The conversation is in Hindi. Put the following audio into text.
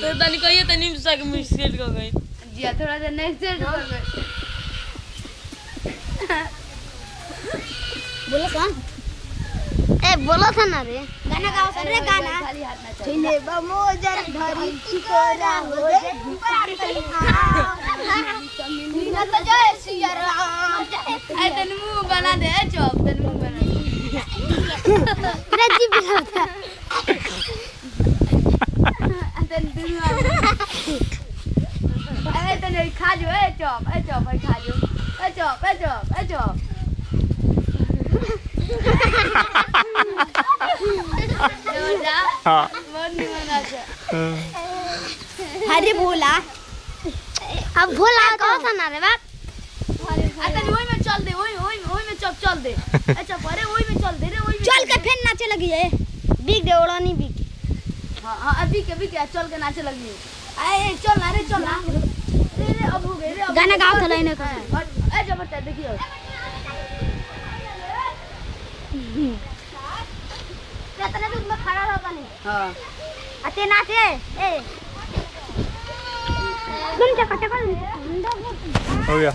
तो तनी कहिए तनी सक मिस्टेक हो गई जिया थोड़ा सा नेक्स्ट सेट कर गए बोलो कौन ए बोलो था ना रे गाना गाओ सन रे गाना छिने बमोजर धरी चिकोरा हो रे मीना तो जय सिया राम ए तन मुँह बना दे चौक तन मुँह बना दे रज़ी बिलाता तन दुनू खा जो ए चौप ए चौप ए खा जो ए चौप ए चौप ए चौप जो जा हाँ मन नहीं मना जा अरे भोला। अब भोला कहो था ना रे बाप? अतन ओई में चल दे ओई ओई ओई में चप चल दे ए चप अरे ओई में चल दे रे ओई में चल के दे। लगी है। बिग दे ओड़ा नहीं बिग हाँ हाँ अभी के अभी के चल के नाचे लगी आए ए, चल ना रे चल ना। रे रे अब हो गए रे अब गाना गाओ गए। था लाइन का। हाँ, और ए जब बता देखियो। कितने दूर में खड़ा रहो नहीं हाँ। अते नाचे? ए। हो गया।